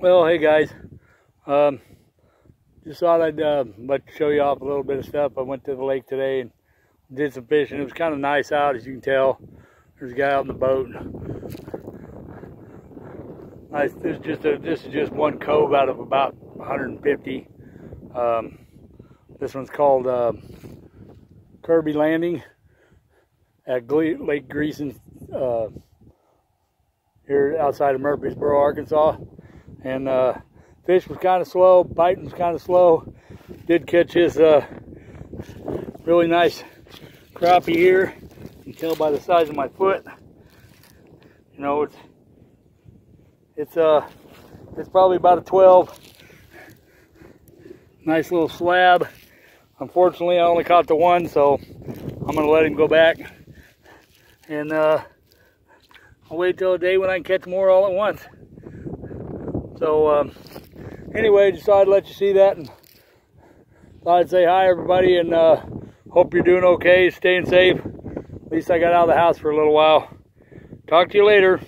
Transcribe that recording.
Well, hey guys, um, just thought I'd uh, let show you off a little bit of stuff. I went to the lake today and did some fishing. It was kind of nice out, as you can tell. There's a guy out in the boat. Nice. This is just a, this is just one cove out of about 150. Um, this one's called uh, Kirby Landing at Lake Greeson uh, here outside of Murfreesboro, Arkansas and uh, fish was kind of slow, biting was kind of slow. Did catch his uh, really nice crappie here. You can tell by the size of my foot. You know, it's it's uh it's probably about a 12. Nice little slab. Unfortunately, I only caught the one, so I'm gonna let him go back. And uh, I'll wait till a day when I can catch more all at once. So um, anyway, just thought I'd let you see that and thought I'd say hi everybody and uh, hope you're doing okay, staying safe. At least I got out of the house for a little while. Talk to you later.